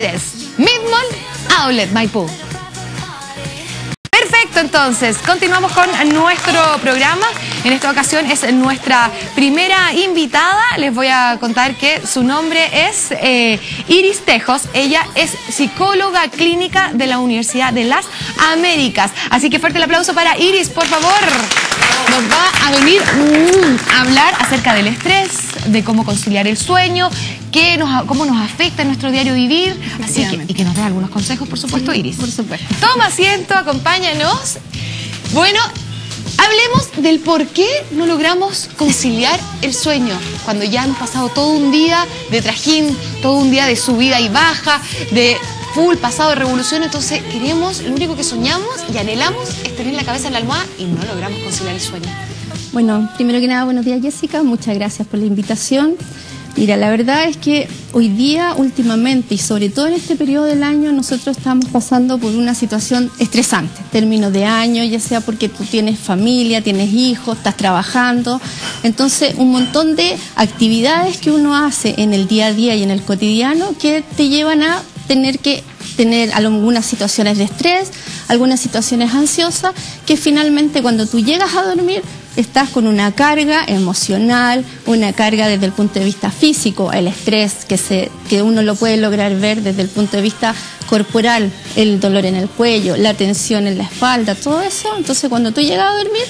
Midmall Outlet Maipú. Perfecto, entonces, continuamos con nuestro programa. En esta ocasión es nuestra primera invitada. Les voy a contar que su nombre es eh, Iris Tejos. Ella es psicóloga clínica de la Universidad de las Américas. Así que fuerte el aplauso para Iris, por favor. Nos va a venir mm, a hablar acerca del estrés, de cómo conciliar el sueño, qué nos, cómo nos afecta en nuestro diario vivir. Así que, y que nos dé algunos consejos, por supuesto, Iris. Por supuesto. Toma asiento, acompáñanos. Bueno, hablemos del por qué no logramos conciliar el sueño cuando ya hemos pasado todo un día de trajín, todo un día de subida y baja, de full pasado de revolución, entonces queremos, lo único que soñamos y anhelamos es tener la cabeza en la almohada y no logramos conciliar el sueño. Bueno, primero que nada, buenos días Jessica, muchas gracias por la invitación. Mira, la verdad es que hoy día, últimamente, y sobre todo en este periodo del año, nosotros estamos pasando por una situación estresante, término de año, ya sea porque tú tienes familia, tienes hijos, estás trabajando. Entonces, un montón de actividades que uno hace en el día a día y en el cotidiano que te llevan a tener que tener algunas situaciones de estrés, algunas situaciones ansiosas, que finalmente cuando tú llegas a dormir estás con una carga emocional, una carga desde el punto de vista físico, el estrés que, se, que uno lo puede lograr ver desde el punto de vista corporal, el dolor en el cuello, la tensión en la espalda, todo eso. Entonces cuando tú llegas a dormir,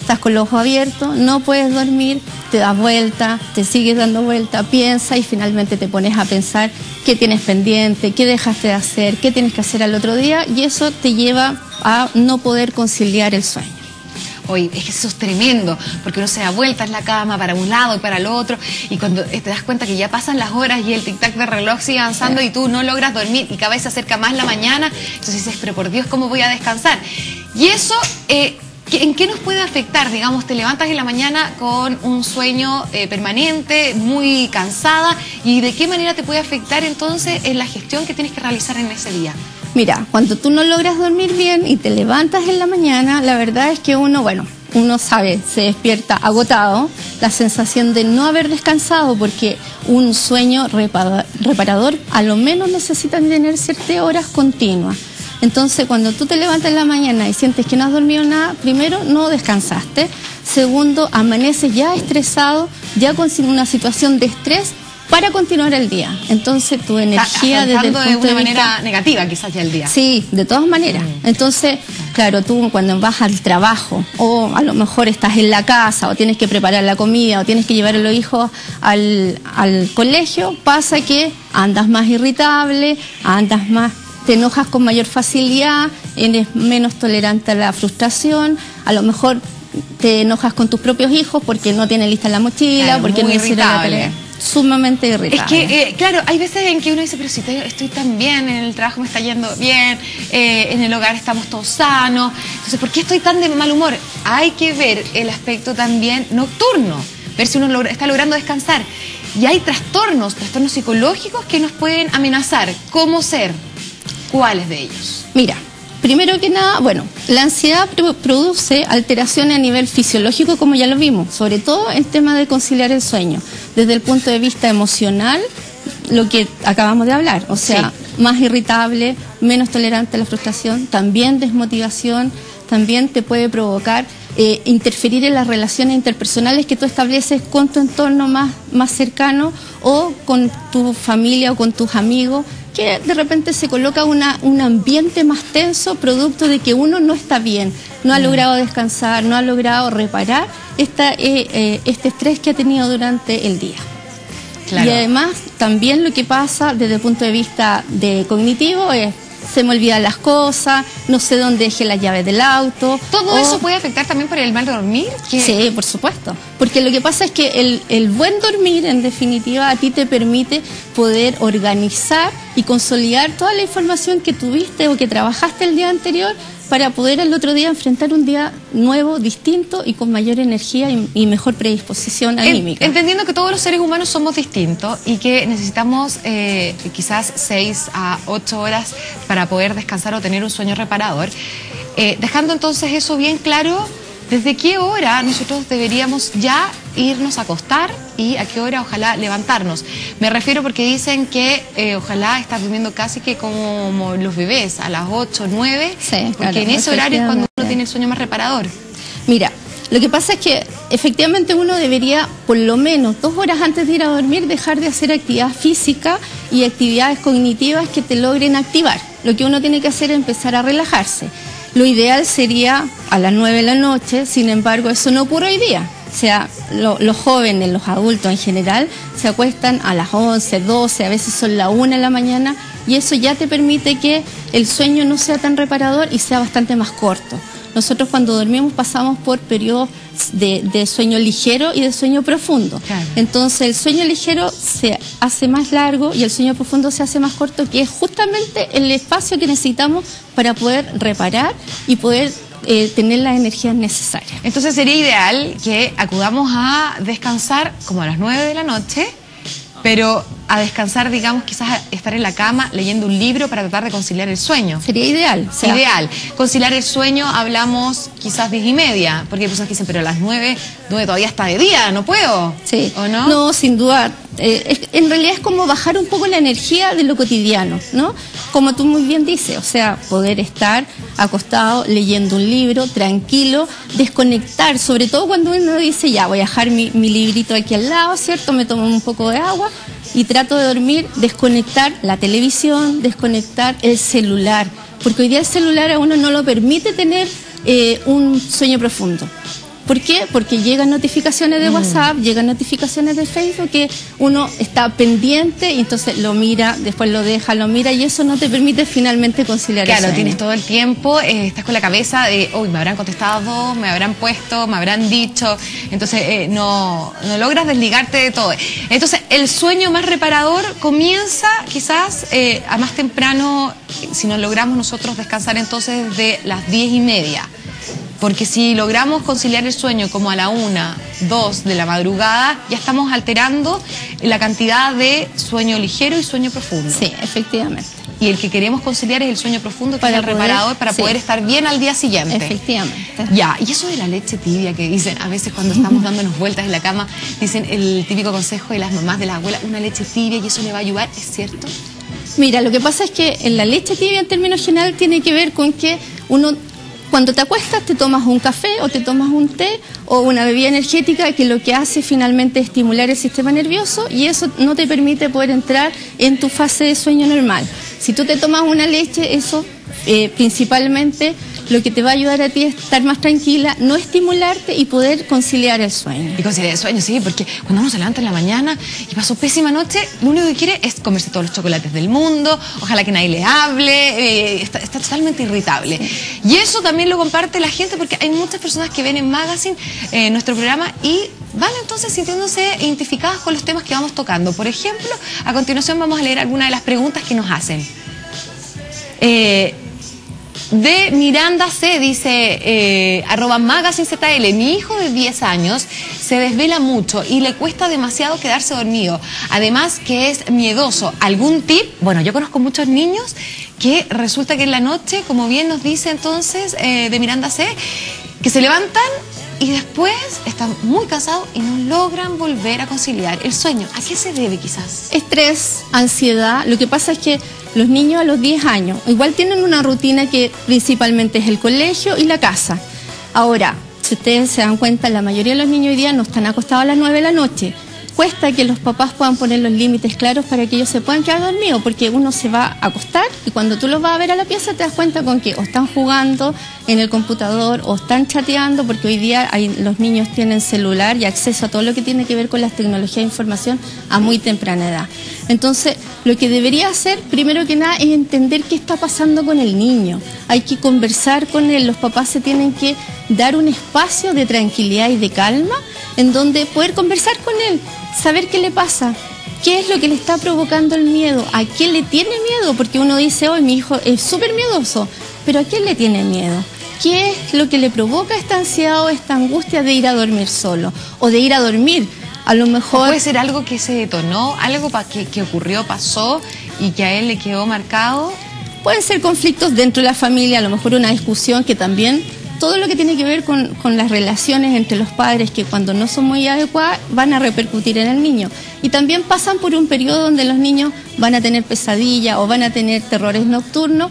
estás con los ojos abiertos, no puedes dormir, te das vuelta, te sigues dando vuelta, piensa y finalmente te pones a pensar qué tienes pendiente, qué dejaste de hacer, qué tienes que hacer al otro día y eso te lleva a no poder conciliar el sueño. Oye, es que eso es tremendo, porque uno se da vueltas en la cama para un lado y para el otro, y cuando te das cuenta que ya pasan las horas y el tic-tac del reloj sigue avanzando y tú no logras dormir y cada vez se acerca más la mañana, entonces dices, pero por Dios, ¿cómo voy a descansar? Y eso... Eh, ¿En qué nos puede afectar? Digamos, te levantas en la mañana con un sueño eh, permanente, muy cansada, y de qué manera te puede afectar entonces en la gestión que tienes que realizar en ese día. Mira, cuando tú no logras dormir bien y te levantas en la mañana, la verdad es que uno, bueno, uno sabe, se despierta agotado, la sensación de no haber descansado, porque un sueño reparador a lo menos necesita tener ciertas horas continuas. Entonces, cuando tú te levantas en la mañana y sientes que no has dormido nada, primero, no descansaste. Segundo, amaneces ya estresado, ya con una situación de estrés para continuar el día. Entonces tu energía desde el punto de, una manera negativa quizás ya el día. Sí, de todas maneras. Mm. Entonces, claro, tú cuando vas al trabajo o a lo mejor estás en la casa o tienes que preparar la comida o tienes que llevar a los hijos al, al colegio, pasa que andas más irritable, andas más te enojas con mayor facilidad, eres menos tolerante a la frustración, a lo mejor te enojas con tus propios hijos porque no tienen lista la mochila, porque no hicieron la sumamente irritable. Es que, eh, claro, hay veces en que uno dice, pero si estoy, tan bien, en el trabajo me está yendo bien, eh, en el hogar estamos todos sanos, entonces, ¿por qué estoy tan de mal humor? Hay que ver el aspecto también nocturno, ver si uno está logrando descansar. Y hay trastornos, trastornos psicológicos que nos pueden amenazar. ¿Cómo ser? ¿Cuáles de ellos? Mira, Primero que nada, bueno, la ansiedad produce alteraciones a nivel fisiológico, como ya lo vimos, sobre todo el tema de conciliar el sueño, desde el punto de vista emocional, lo que acabamos de hablar, o sea, más irritable, menos tolerante a la frustración, también desmotivación, también te puede provocar eh, interferir en las relaciones interpersonales que tú estableces con tu entorno más, más cercano o con tu familia o con tus amigos que de repente se coloca una, un ambiente más tenso producto de que uno no está bien, no ha mm. logrado descansar, no ha logrado reparar esta, eh, eh, este estrés que ha tenido durante el día. Y además también lo que pasa desde el punto de vista de cognitivo es se me olvidan las cosas, no sé dónde dejé las llaves del auto. ¿Todo eso puede afectar también por el mal dormir? Sí, por supuesto. Porque lo que pasa es que el, el buen dormir, en definitiva, a ti te permite poder organizar y consolidar toda la información que tuviste o que trabajaste el día anterior para poder el otro día enfrentar un día nuevo, distinto y con mayor energía y, mejor predisposición anímica. Entendiendo que todos los seres humanos somos distintos y que necesitamos eh, quizás seis a ocho horas para poder descansar o tener un sueño reparador, eh, dejando entonces eso bien claro, ¿Desde qué hora nosotros deberíamos ya irnos a acostar y a qué hora ojalá levantarnos? Me refiero porque dicen que eh, ojalá estar durmiendo casi que como los bebés, a las 8, 9, Sí, porque claro, en ese horario es cuando uno tiene el sueño más reparador. Mira, lo que pasa es que efectivamente uno debería, por lo menos dos horas antes de ir a dormir, dejar de hacer actividad física y actividades cognitivas que te logren activar. Lo que uno tiene que hacer es empezar a relajarse. Lo ideal sería a las 9 de la noche, sin embargo, eso no ocurre hoy día. O sea, lo- los jóvenes, los adultos en general, se acuestan a las 11, 12, a veces son la 1 de la mañana, y eso ya te permite que el sueño no sea tan reparador y sea bastante más corto. Nosotros cuando dormimos pasamos por periodos de, de sueño ligero y de sueño profundo. Claro. Entonces el sueño ligero se hace más largo y el sueño profundo se hace más corto, que es justamente el espacio que necesitamos para poder reparar y poder eh, tener las energías necesarias. Entonces sería ideal que acudamos a descansar como a las 9 de la noche, pero a descansar, digamos, quizás a estar en la cama leyendo un libro para tratar de conciliar el sueño. Sería ideal. o sea, Ideal. Conciliar el sueño, hablamos quizás 10 y media, porque hay personas que dicen, pero a las 9, 9 todavía está de día, no puedo. Sí. ¿O no? sin duda. Eh, en realidad es como bajar un poco la energía de lo cotidiano, ¿no? Como tú muy bien dices, o sea, poder estar acostado leyendo un libro, tranquilo, desconectar, sobre todo cuando uno dice, ya, voy a dejar mi, mi librito aquí al lado, ¿cierto? Me tomo un poco de agua y trato de dormir, desconectar la televisión, desconectar el celular, porque hoy día el celular a uno no lo permite tener eh, un sueño profundo. ¿Por qué? Porque llegan notificaciones Mm. de WhatsApp, llegan notificaciones de Facebook que uno está pendiente y entonces lo mira, después lo deja, lo mira y eso no te permite finalmente conciliar el Claro, sueño. tienes todo el tiempo, eh, estás con la cabeza de, uy, me habrán contestado, me habrán puesto, me habrán dicho, entonces eh, no, no logras desligarte de todo. Entonces, el sueño más reparador comienza quizás eh, a más temprano, si no logramos nosotros descansar entonces desde las diez y media. Porque si logramos conciliar el sueño como a la una, dos de la madrugada, ya estamos alterando la cantidad de sueño ligero y sueño profundo. Sí, efectivamente. Y el que queremos conciliar es el sueño profundo, que Para es el poder- reparador, para sí. poder estar bien al día siguiente. Efectivamente. Ya, y eso de la leche tibia que dicen, a veces cuando estamos dándonos vueltas en la cama, dicen el típico consejo de las mamás de la abuela, una leche tibia y eso le va a ayudar, ¿es cierto? Mira, lo que pasa es que en la leche tibia en términos general tiene que ver con que uno cuando te acuestas te tomas un café o te tomas un té o una bebida energética que lo que hace finalmente es estimular el sistema nervioso y eso no te permite poder entrar en tu fase de sueño normal. Si tú te tomas una leche, eso eh, principalmente lo que te va a ayudar a ti es estar más tranquila, no estimularte y poder conciliar el sueño. Y conciliar el sueño, sí, porque cuando uno se levanta en la mañana y pasó pésima noche, lo único que quiere es comerse todos los chocolates del mundo, ojalá que nadie le hable, eh, está, está totalmente irritable. Y eso también lo comparte la gente porque hay muchas personas que ven en Magazine eh, nuestro programa y van entonces sintiéndose identificadas con los temas que vamos tocando. Por ejemplo, a continuación vamos a leer algunas de las preguntas que nos hacen. Eh, de Miranda C dice, eh, arroba magazine ZL, mi hijo de 10 años se desvela mucho y le cuesta demasiado quedarse dormido. Además que es miedoso. ¿Algún tip? Bueno, yo conozco muchos niños que resulta que en la noche, como bien nos dice entonces eh, de Miranda C, que se levantan y después están muy cansados y no logran volver a conciliar el sueño. ¿A qué se debe quizás? Estrés, ansiedad. Lo que pasa es que los niños a los 10 años igual tienen una rutina que principalmente es el colegio y la casa. Ahora, si ustedes se dan cuenta, la mayoría de los niños hoy día no están acostados a las 9 de la noche. Cuesta que los papás puedan poner los límites claros para que ellos se puedan quedar dormidos, porque uno se va a acostar y cuando tú los vas a ver a la pieza te das cuenta con que o están jugando en el computador o están chateando, porque hoy día los niños tienen celular y acceso a todo lo que tiene que ver con las tecnologías de información a muy temprana edad. Entonces, lo que debería hacer, primero que nada, es entender qué está pasando con el niño. Hay que conversar con él, los papás se tienen que dar un espacio de tranquilidad y de calma en donde poder conversar con él, saber qué le pasa, qué es lo que le está provocando el miedo, a qué le tiene miedo, porque uno dice, hoy mi hijo es súper miedoso, pero ¿a qué le tiene miedo? ¿Qué es lo que le provoca esta ansiedad o esta angustia de ir a dormir solo? O de ir a dormir. A lo mejor... Puede ser algo que se detonó, algo pa- que, que ocurrió, pasó y que a él le quedó marcado. Pueden ser conflictos dentro de la familia, a lo mejor una discusión que también todo lo que tiene que ver con, las relaciones entre los padres que cuando no son muy adecuadas van a repercutir en el niño. Y también pasan por un periodo donde los niños van a tener pesadillas o van a tener terrores nocturnos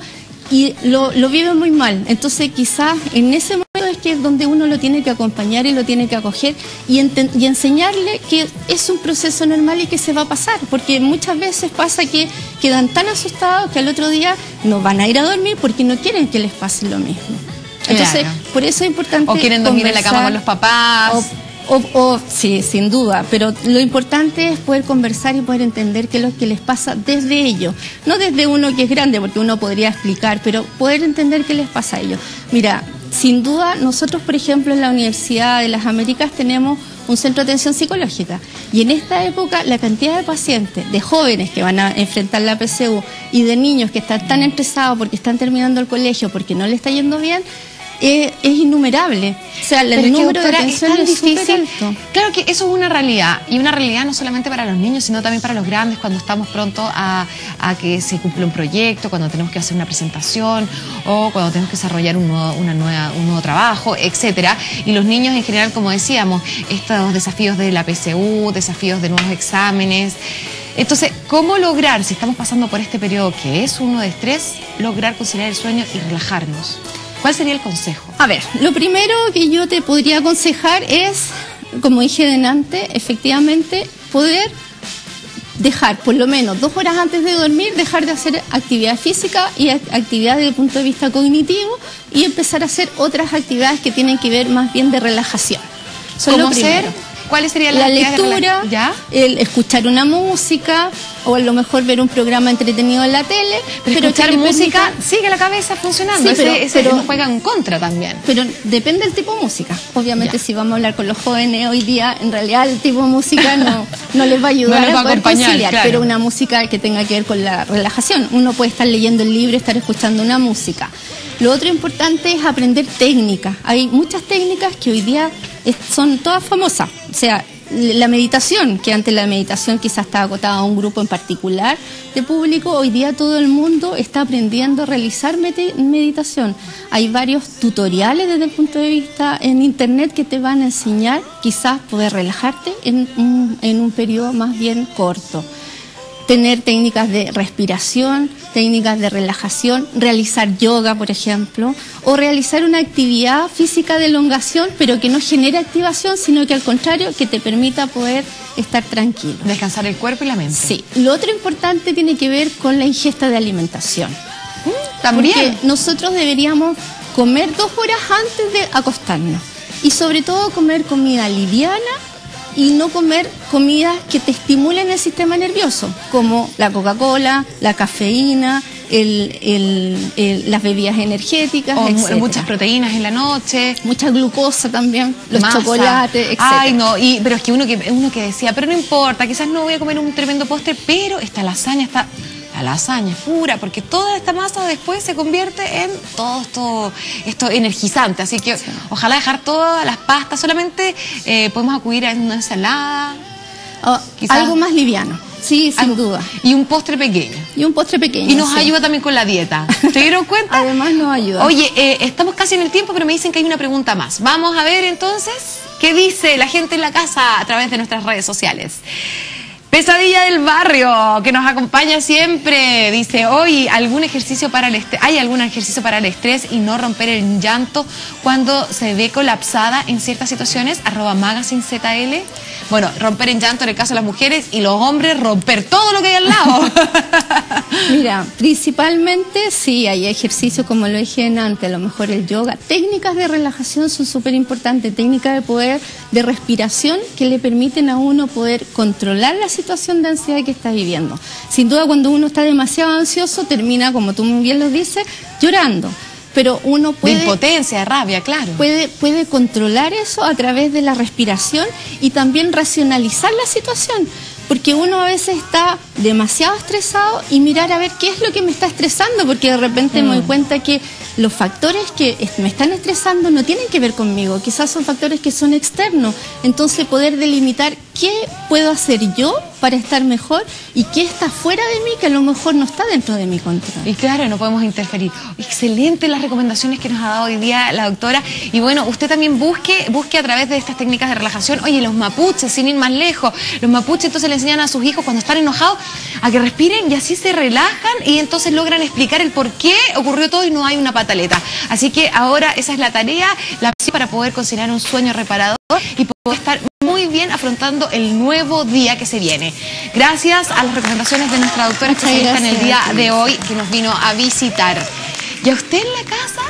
y lo, viven muy mal. Entonces quizás en ese momento es que es donde uno lo tiene que acompañar y lo tiene que acoger y, enseñarle que es un proceso normal y que se va a pasar, porque muchas veces pasa que quedan tan asustados que al otro día no van a ir a dormir porque no quieren que les pase lo mismo. Entonces, por eso es importante. O quieren dormir en la cama con los papás. O, sí, sin duda, pero lo importante es poder conversar y poder entender qué es lo que les pasa desde ellos, no desde uno que es grande, porque uno podría explicar, pero poder entender qué les pasa a ellos. Mira, sin duda, nosotros, por ejemplo, en la Universidad de las Américas tenemos un centro de atención psicológica y en esta época la cantidad de pacientes, de jóvenes que van a enfrentar la PCU y de niños que están tan estresados porque están terminando el colegio, porque no le está yendo bien, es, innumerable. O sea, el número de atención es, difícil. Claro que eso es una realidad, y una realidad no solamente para los niños, sino también para los grandes, cuando estamos pronto a, que se cumpla un proyecto, cuando tenemos que hacer una presentación, o cuando tenemos que desarrollar un nuevo, una nueva, un nuevo trabajo, etcétera. Y los niños en general, como decíamos, estos desafíos de la PCU, desafíos de nuevos exámenes. Entonces, ¿cómo lograr, si estamos pasando por este periodo que es uno de estrés, lograr conciliar el sueño y relajarnos? ¿Cuál sería el consejo? A ver, lo primero que yo te podría aconsejar es, como dije delante, efectivamente poder dejar por lo menos dos horas antes de dormir, dejar de hacer actividad física y actividad desde el punto de vista cognitivo y empezar a hacer otras actividades que tienen que ver más bien de relajación. ¿Cómo ser? ¿Cuáles serían la lectura, ¿Ya? el escuchar una música o a lo mejor ver un programa entretenido en la tele. Pero, escuchar música sigue la cabeza funcionando. Sí, pero, ese, juega en contra también. Pero depende del tipo de música. Obviamente, si vamos a hablar con los jóvenes hoy día, en realidad el tipo de música no, no les va a ayudar a, poder conciliar. Pero una música que tenga que ver con la relajación. Uno puede estar leyendo el libro estar escuchando una música. Lo otro importante es aprender técnicas. Hay muchas técnicas que hoy día son todas famosas. O sea, la meditación, que antes la meditación quizás estaba acotada a un grupo en particular de público, hoy día todo el mundo está aprendiendo a realizar meditación. Hay varios tutoriales desde el punto de vista en internet que te van a enseñar quizás poder relajarte en un, en un periodo más bien corto tener técnicas de respiración, técnicas de relajación, realizar yoga, por ejemplo, o realizar una actividad física de elongación, pero que no genere activación, sino que al contrario, que te permita poder estar tranquilo. Descansar el cuerpo y la mente. Sí. Lo otro importante tiene que ver con la ingesta de alimentación. Mm, también. Porque nosotros deberíamos comer dos horas antes de acostarnos. Y sobre todo comer comida liviana y no comer comidas que te estimulen el sistema nervioso, como la Coca-Cola, la cafeína, las bebidas energéticas, o muchas proteínas en la noche, mucha glucosa también, los chocolates, etc. Ay, no, y, pero es que uno que uno que decía, pero no importa, quizás no voy a comer un tremendo postre, pero esta lasaña está la lasaña es pura, porque toda esta masa después se convierte en todo esto, esto energizante. Así que ojalá dejar todas las pastas, solamente eh, podemos acudir a una ensalada. algo más liviano. Sí, sin duda. Y un postre pequeño. Y un postre pequeño. Y nos ayuda también con la dieta. ¿Te dieron cuenta? Además nos ayuda. Oye, eh, estamos casi en el tiempo, pero me dicen que hay una pregunta más. Vamos a ver entonces qué dice la gente en la casa a través de nuestras redes sociales. Pesadilla del barrio, que nos acompaña siempre. Dice, hoy algún ejercicio para el estrés, hay algún ejercicio para el estrés y no romper el llanto cuando se ve colapsada en ciertas situaciones. Arroba Magazine ZL. Bueno, romper el llanto en el caso de las mujeres y los hombres romper todo lo que hay al lado. Mira, principalmente sí, hay ejercicios como lo dije antes, a lo mejor el yoga. Técnicas de relajación son súper importantes, técnicas de poder, de respiración que le permiten a uno poder controlar la situación de ansiedad que está viviendo. Sin duda, cuando uno está demasiado ansioso, termina, como tú muy bien lo dices, llorando pero uno puede... De impotencia, de rabia, claro. Puede, puede controlar eso a través de la respiración y también racionalizar la situación porque uno a veces está demasiado estresado y mirar a ver qué es lo que me está estresando, porque de repente me doy mm. cuenta que los factores que me están estresando no tienen que ver conmigo, quizás son factores que son externos, entonces poder delimitar qué puedo hacer yo para estar mejor y qué está fuera de mí que a lo mejor no está dentro de mi control. Y claro, no podemos interferir. Excelente las recomendaciones que nos ha dado hoy día la doctora. Y bueno, usted también busque, busque a través de estas técnicas de relajación. Oye, los mapuches, sin ir más lejos, los mapuches entonces le enseñan a sus hijos cuando están enojados a que respiren y así se relajan y entonces logran explicar el por qué ocurrió todo y no hay una pataleta. Así que ahora esa es la tarea, para poder conciliar un sueño reparador y poder estar muy bien afrontando el nuevo día que se viene. Gracias a las recomendaciones de nuestra doctora especialista en el día de hoy que nos vino a visitar. Y a usted en la casa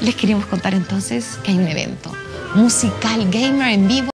les queremos contar entonces que hay un evento musical gamer en vivo